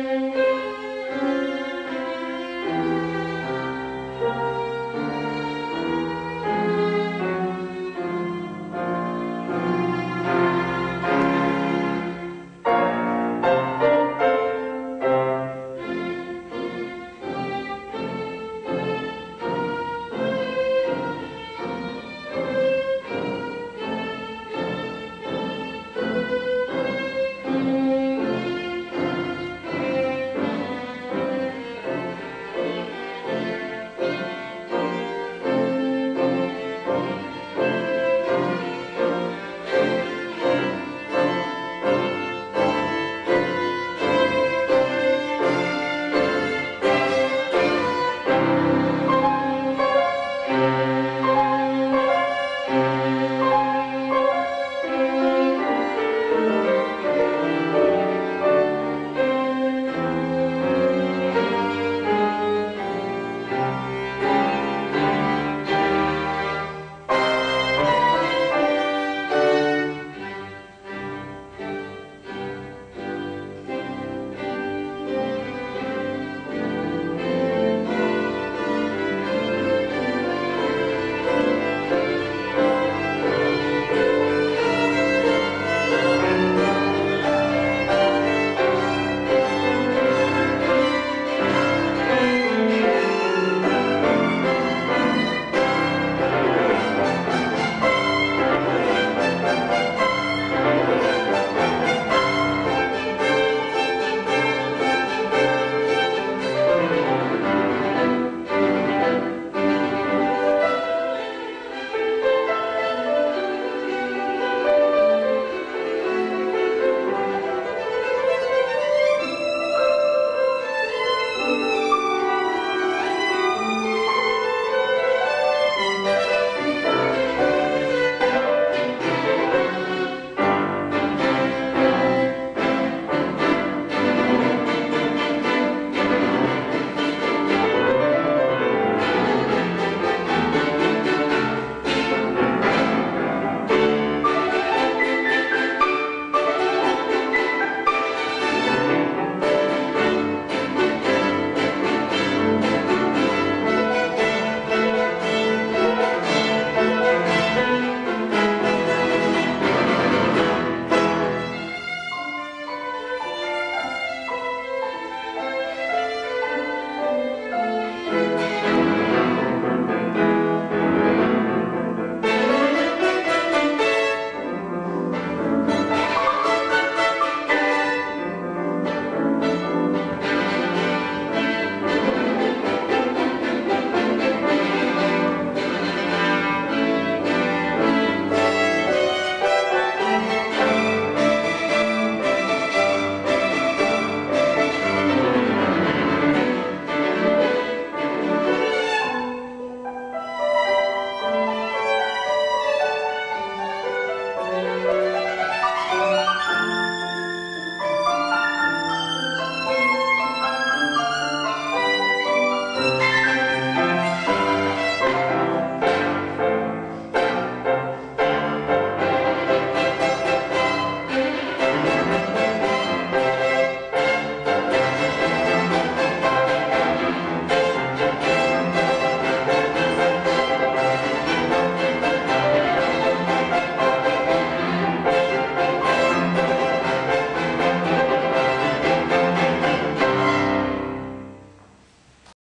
Música